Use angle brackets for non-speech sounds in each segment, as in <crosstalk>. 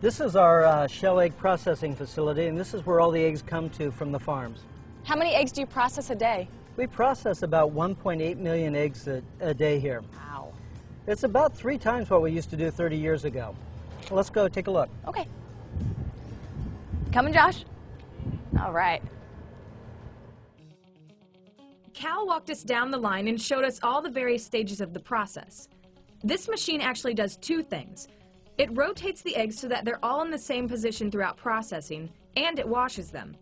This is our uh, shell egg processing facility, and this is where all the eggs come to from the farms. How many eggs do you process a day? We process about 1.8 million eggs a, a, day here. Wow. It's about three times what we used to do 30 years ago. Let's go take a look. Okay. Coming, Josh? All right. Cal walked us down the line and showed us all the various stages of the process. This machine actually does two things. It rotates the eggs so that they're all in the same position throughout processing, and it washes them.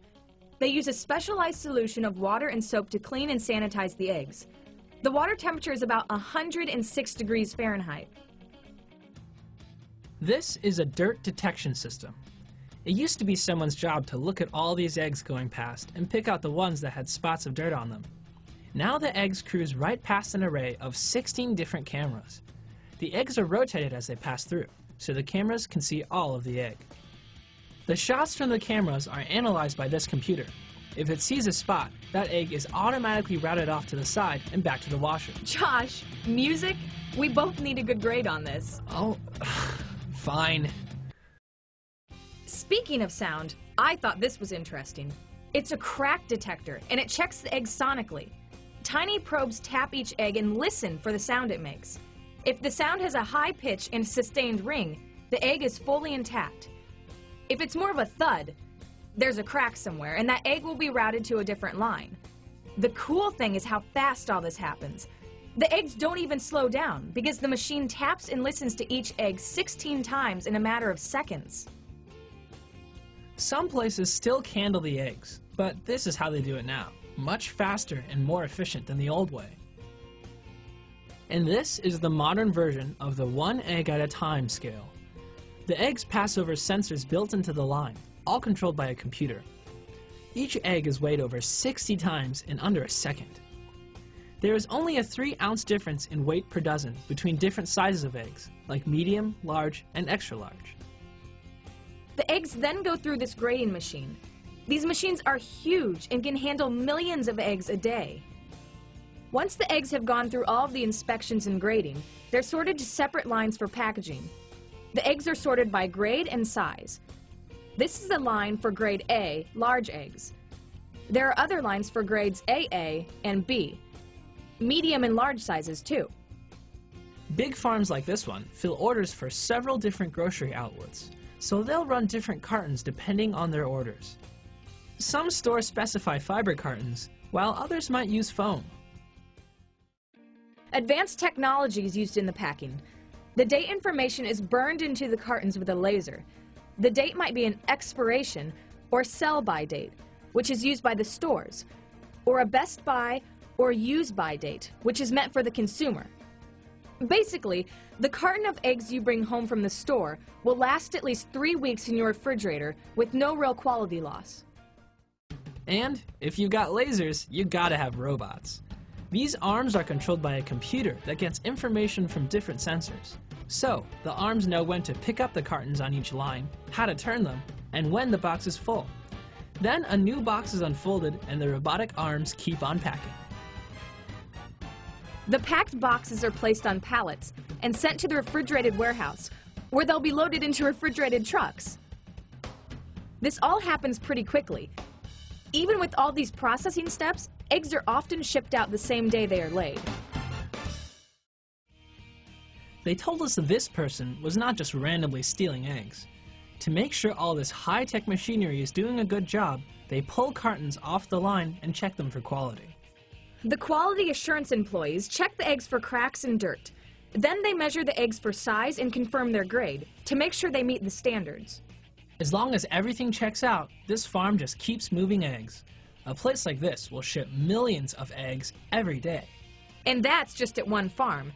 They use a specialized solution of water and soap to clean and sanitize the eggs. The water temperature is about 106 degrees Fahrenheit. This is a dirt detection system. It used to be someone's job to look at all these eggs going past and pick out the ones that had spots of dirt on them. Now the eggs cruise right past an array of 16 different cameras. The eggs are rotated as they pass through, so the cameras can see all of the egg. The shots from the cameras are analyzed by this computer. If it sees a spot, that egg is automatically routed off to the side and back to the washer. Josh, music? We both need a good grade on this. Oh, <sighs> fine. Speaking of sound, I thought this was interesting. It's a crack detector, and it checks the eggs sonically. Tiny probes tap each egg and listen for the sound it makes. If the sound has a high pitch and sustained ring, the egg is fully intact. If it's more of a thud, there's a crack somewhere, and that egg will be routed to a different line. The cool thing is how fast all this happens. The eggs don't even slow down because the machine taps and listens to each egg 16 times in a matter of seconds. Some places still candle the eggs, but this is how they do it now. Much faster and more efficient than the old way. And this is the modern version of the one egg at a time scale. The eggs pass over sensors built into the line, all controlled by a computer. Each egg is weighed over 60 times in under a second. There is only a 3 ounce difference in weight per dozen between different sizes of eggs, like medium, large, and extra large. The eggs then go through this grading machine. These machines are huge and can handle millions of eggs a day. Once the eggs have gone through all of the inspections and grading, they're sorted to separate lines for packaging. The eggs are sorted by grade and size. This is a line for grade A, large eggs. There are other lines for grades AA and B, medium and large sizes too. Big farms like this one fill orders for several different grocery outlets, so they'll run different cartons depending on their orders. Some stores specify fiber cartons, while others might use foam. Advanced technology is used in the packing. The date information is burned into the cartons with a laser. The date might be an expiration or sell-by date, which is used by the stores, or a best buy or use by date, which is meant for the consumer. Basically, the carton of eggs you bring home from the store will last at least three weeks in your refrigerator with no real quality loss. And if you've got lasers, you gotta have robots. These arms are controlled by a computer that gets information from different sensors. So, the arms know when to pick up the cartons on each line, how to turn them, and when the box is full. Then a new box is unfolded and the robotic arms keep on packing. The packed boxes are placed on pallets and sent to the refrigerated warehouse, where they'll be loaded into refrigerated trucks. This all happens pretty quickly. Even with all these processing steps, eggs are often shipped out the same day they are laid. They told us this person was not just randomly stealing eggs. To make sure all this high-tech machinery is doing a good job, they pull cartons off the line and check them for quality. The quality assurance employees check the eggs for cracks and dirt. Then they measure the eggs for size and confirm their grade to make sure they meet the standards. As long as everything checks out, this farm just keeps moving eggs. A place like this will ship millions of eggs every day. And that's just at one farm.